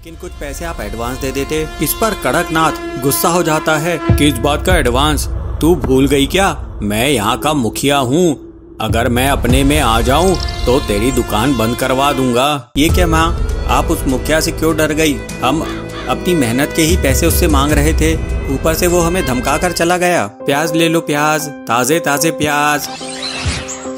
लेकिन कुछ पैसे आप एडवांस दे देते। इस पर कड़कनाथ गुस्सा हो जाता है किस बात का एडवांस तू भूल गई क्या? मैं यहाँ का मुखिया हूँ। अगर मैं अपने में आ जाऊँ तो तेरी दुकान बंद करवा दूँगा। ये क्या माँ? आप उस मुखिया से क्यों डर गई? हम अपनी मेहनत के ही पैसे उससे मांग रहे थे। ऊपर से वो हमें धमका कर चला गया। प्याज ले लो प्याज। ताजे ताजे प्याज।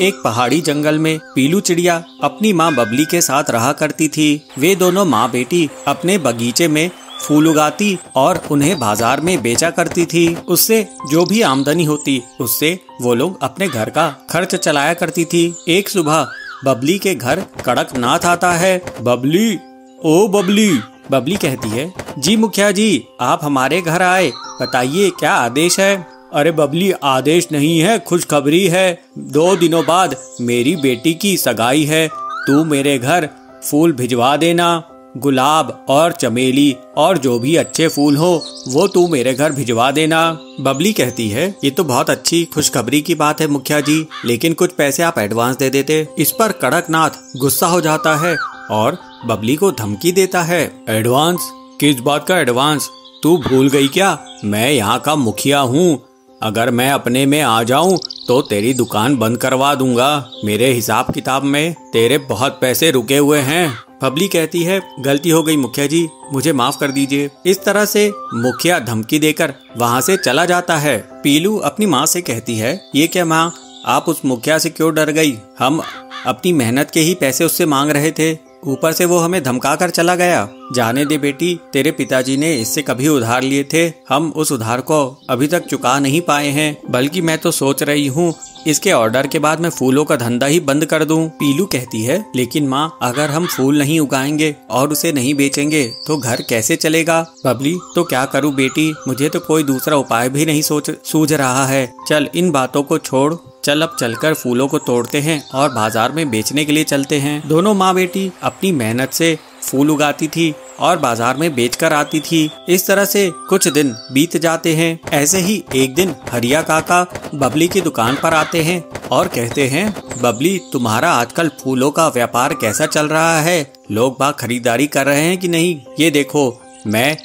एक पहाड़ी जंगल में पीलू चिड़िया अपनी माँ बबली के साथ रहा करती थी। वे दोनों माँ बेटी अपने बगीचे में फूल उगाती और उन्हें बाज़ार में बेचा करती थी। उससे जो भी आमदनी होती, उससे वो लोग अपने घर का खर्च चलाया करती थी। एक सुबह बबली के घर कड़कनाथ आता है। बबली, ओ बबली बबली कहती है, जी मुखिया जी, आप हमारे घर आए, बताइए क्या आदेश है? अरे बबली, आदेश नहीं है, खुशखबरी है। दो दिनों बाद मेरी बेटी की सगाई है। तू मेरे घर फूल भिजवा देना, गुलाब और चमेली और जो भी अच्छे फूल हो, वो तू मेरे घर भिजवा देना। बबली कहती है, ये तो बहुत अच्छी खुशखबरी की बात है मुखिया जी, लेकिन कुछ पैसे आप एडवांस दे देते। इस पर कड़कनाथ गुस्सा हो जाता है और बबली को धमकी देता है। एडवांस? किस बात का एडवांस? तू भूल गई क्या? मैं यहाँ का मुखिया हूँ। अगर मैं अपने में आ जाऊँ तो तेरी दुकान बंद करवा दूँगा। मेरे हिसाब किताब में तेरे बहुत पैसे रुके हुए हैं। बबली कहती है, गलती हो गई मुखिया जी, मुझे माफ़ कर दीजिए। इस तरह से मुखिया धमकी देकर वहाँ से चला जाता है। पीलू अपनी माँ से कहती है, ये क्या माँ, आप उस मुखिया से क्यों डर गई? हम अपनी मेहनत के ही पैसे उससे मांग रहे थे। ऊपर से वो हमें धमका कर चला गया। जाने दे बेटी, तेरे पिताजी ने इससे कभी उधार लिए थे। हम उस उधार को अभी तक चुका नहीं पाए हैं। बल्कि मैं तो सोच रही हूँ, इसके ऑर्डर के बाद मैं फूलों का धंधा ही बंद कर दूँ। पीलू कहती है, लेकिन माँ, अगर हम फूल नहीं उगाएँगे और उसे नहीं बेचेंगे तो घर कैसे चलेगा? बबली तो क्या करूँ बेटी? मुझे तो कोई दूसरा उपाय भी नहीं सोच, सूझ रहा है। चल, इन बातों को छोड़। चल अब चलकर फूलों को तोड़ते हैं और बाज़ार में बेचने के लिए चलते हैं। दोनों माँ बेटी अपनी मेहनत से फूल उगाती थी और बाज़ार में बेचकर आती थी। इस तरह से कुछ दिन बीत जाते हैं। ऐसे ही एक दिन हरिया काका बबली की दुकान पर आते हैं और कहते हैं, बबली, तुम्हारा आजकल फूलों का व्यापार कैसा चल रहा है? लोग बाग खरीदारी कर रहे हैं कि नहीं? ये देखो, मैं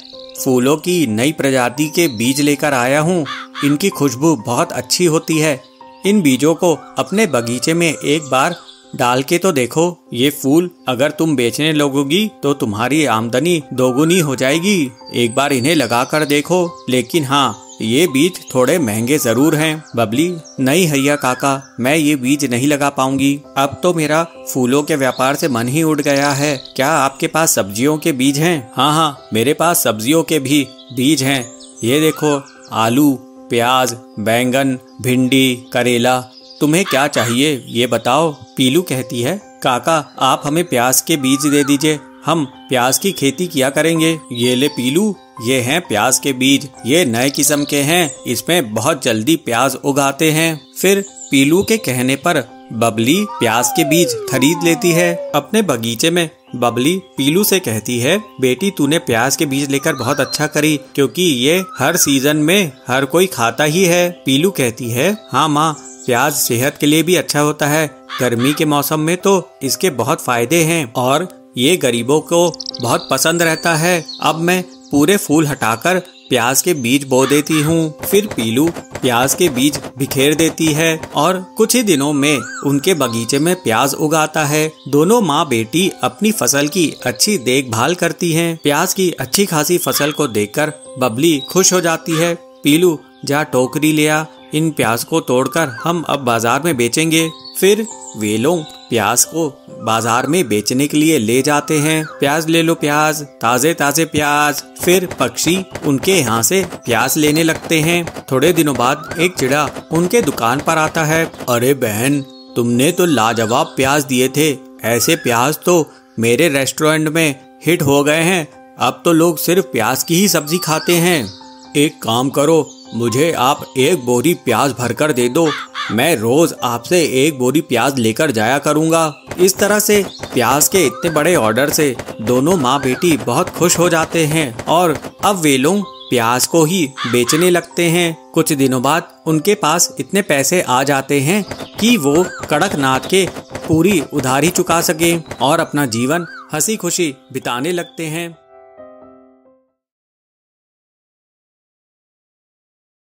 फूलों की नई प्रजाति के बीज लेकर आया हूँ। इनकी खुशबू बहुत अच्छी होती है। इन बीजों को अपने बगीचे में एक बार डाल के तो देखो, ये फूल अगर तुम बेचने लगोगी तो तुम्हारी आमदनी दोगुनी हो जाएगी। एक बार इन्हें लगा कर देखो, लेकिन हाँ ये बीज थोड़े महँगे ज़रूर हैं। बबली, नहीं हैया काका, मैं ये बीज नहीं लगा पाऊँगी। अब तो मेरा फूलों के व्यापार से मन ही उड़ गया है। क्या आपके पास सब्जियों के बीज हैं? हाँ हाँ मेरे पास सब्जियों के भी बीज हैं। ये देखो, आलू प्याज, बैंगन, भिंडी, करेला। तुम्हें क्या चाहिए, ये बताओ। पीलू कहती है, काका, आप हमें प्याज के बीज दे दीजिए। हम प्याज की खेती किया करेंगे। ये ले पीलू, ये हैं प्याज के बीज। ये नए किस्म के हैं, इसमें बहुत जल्दी प्याज उगाते हैं। फिर पीलू के कहने पर, बबली, प्याज के बीज खरीद लेती है। अपने बगीचे में बबली पीलू से कहती है, बेटी, तूने प्याज के बीज लेकर बहुत अच्छा करी, क्योंकि ये हर सीज़न में हर कोई खाता ही है। पीलू कहती है हाँ माँ, प्याज सेहत के लिए भी अच्छा होता है। गर्मी के मौसम में तो इसके बहुत फ़ायदे हैं और ये गरीबों को बहुत पसंद रहता है। अब मैं पूरे फूल हटाकर प्याज के बीज बो देती हूँ। फिर पीलू प्याज के बीज बिखेर देती है और कुछ ही दिनों में उनके बगीचे में प्याज उगाता है। दोनों माँ बेटी अपनी फ़सल की अच्छी देखभाल करती हैं। प्याज की अच्छी खासी फ़सल को देखकर बबली खुश हो जाती है। पीलू, जा टोकरी लिया इन प्याज को तोड़कर हम अब बाज़ार में बेचेंगे। फिर वे लोग प्याज को बाज़ार में बेचने के लिए ले जाते हैं। प्याज ले लो प्याज, ताजे ताजे प्याज, फिर पक्षी उनके यहाँ से प्याज लेने लगते हैं। थोड़े दिनों बाद एक चिड़ा उनके दुकान पर आता है। अरे बहन, तुमने तो लाजवाब प्याज दिए थे। ऐसे प्याज तो मेरे रेस्टोरेंट में हिट हो गए हैं। अब तो लोग सिर्फ़ प्याज की ही सब्ज़ी खाते हैं। एक काम करो, मुझे आप एक बोरी प्याज भरकर दे दो। मैं रोज आपसे एक बोरी प्याज लेकर जाया करूँगा। इस तरह से प्याज के इतने बड़े ऑर्डर से दोनों माँ बेटी बहुत खुश हो जाते हैं और अब वे लोग प्याज को ही बेचने लगते हैं। कुछ दिनों बाद उनके पास इतने पैसे आ जाते हैं कि वो कड़कनाथ के पूरी उधारी चुका सके और अपना जीवन हँसी खुशी बिताने लगते हैं।